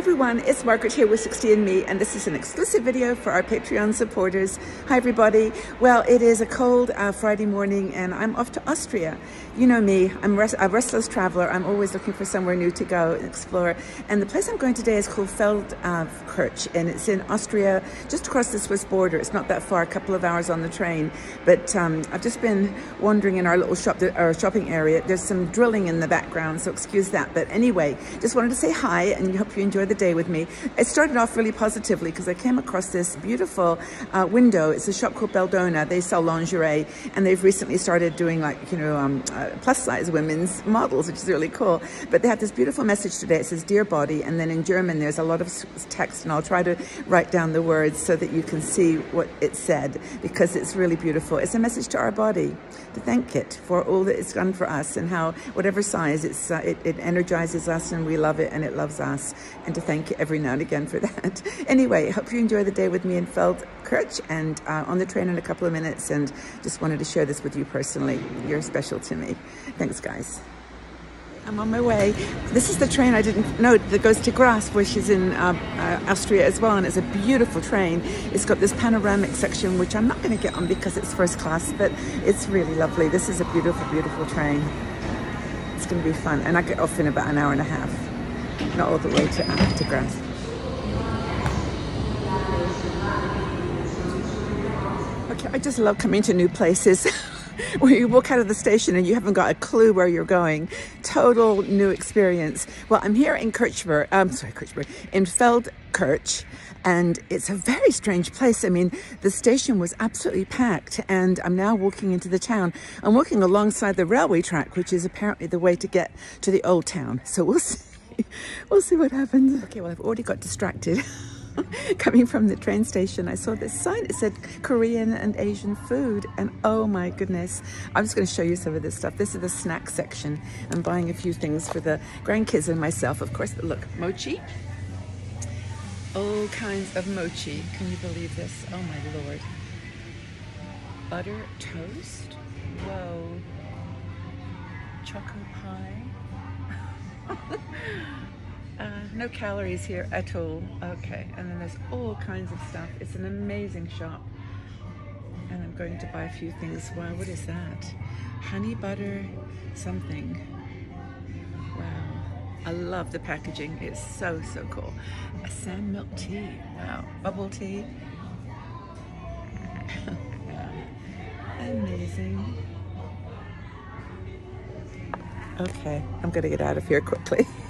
everyone, it's Margaret here with 60andMe and this is an exclusive video for our Patreon supporters. Hi everybody. Well, it is a cold uh, Friday morning and I'm off to Austria. You know me, I'm a restless traveler. I'm always looking for somewhere new to go and explore. And the place I'm going today is called Feldkirch and it's in Austria, just across the Swiss border. It's not that far, a couple of hours on the train. But um, I've just been wandering in our little shop, our shopping area. There's some drilling in the background, so excuse that. But anyway, just wanted to say hi and hope you enjoy the day with me. It started off really positively because I came across this beautiful uh, window. It's a shop called Beldona. They sell lingerie and they've recently started doing like, you know, um, uh, plus size women's models, which is really cool. But they have this beautiful message today. It says, Dear Body. And then in German, there's a lot of text and I'll try to write down the words so that you can see what it said because it's really beautiful. It's a message to our body to thank it for all that it's done for us and how whatever size it's, uh, it, it energizes us and we love it and it loves us and to thank you every now and again for that. anyway, hope you enjoy the day with me in Feldkirch and uh, on the train in a couple of minutes and just wanted to share this with you personally. You're special to me. Thanks, guys. I'm on my way. This is the train I didn't know that goes to Graz, which is in uh, uh, Austria as well, and it's a beautiful train. It's got this panoramic section, which I'm not going to get on because it's first class, but it's really lovely. This is a beautiful, beautiful train. It's going to be fun, and I get off in about an hour and a half not all the way to, uh. Okay, I just love coming to new places. where you walk out of the station and you haven't got a clue where you're going. Total new experience. Well, I'm here in Kirchberg, um, sorry, Kirchberg, in Feldkirch, and it's a very strange place. I mean, the station was absolutely packed, and I'm now walking into the town. I'm walking alongside the railway track, which is apparently the way to get to the old town. So we'll see. we'll see what happens. Okay, well, I've already got distracted. Coming from the train station, I saw this sign. It said Korean and Asian food. And oh my goodness, I'm just going to show you some of this stuff. This is the snack section. I'm buying a few things for the grandkids and myself. Of course, look, mochi. All kinds of mochi. Can you believe this? Oh my lord. Butter toast. Whoa. Choco pie. no calories here at all. Okay, and then there's all kinds of stuff. It's an amazing shop. And I'm going to buy a few things. Wow, what is that? Honey butter something. Wow. I love the packaging. It's so, so cool. Assam milk tea. Wow. Bubble tea. Amazing. Okay, I'm gonna get out of here quickly.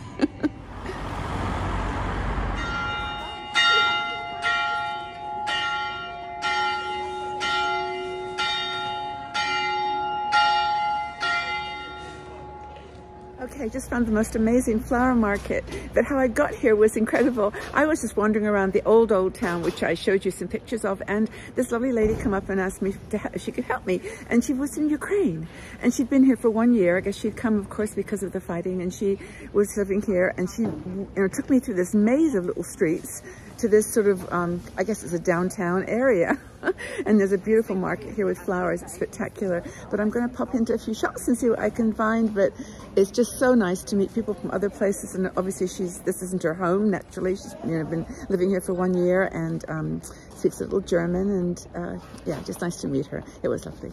I just found the most amazing flower market. But how I got here was incredible. I was just wandering around the old, old town, which I showed you some pictures of. And this lovely lady come up and asked me if she could help me. And she was in Ukraine. And she'd been here for one year. I guess she'd come, of course, because of the fighting. And she was living here. And she you know, took me through this maze of little streets to this sort of, um, I guess it's a downtown area. and there's a beautiful market here with flowers. It's spectacular. But I'm going to pop into a few shops and see what I can find. But it's just so nice to meet people from other places. And obviously, she's this isn't her home. Naturally, she's you know been living here for one year and um, speaks a little German. And uh, yeah, just nice to meet her. It was lovely.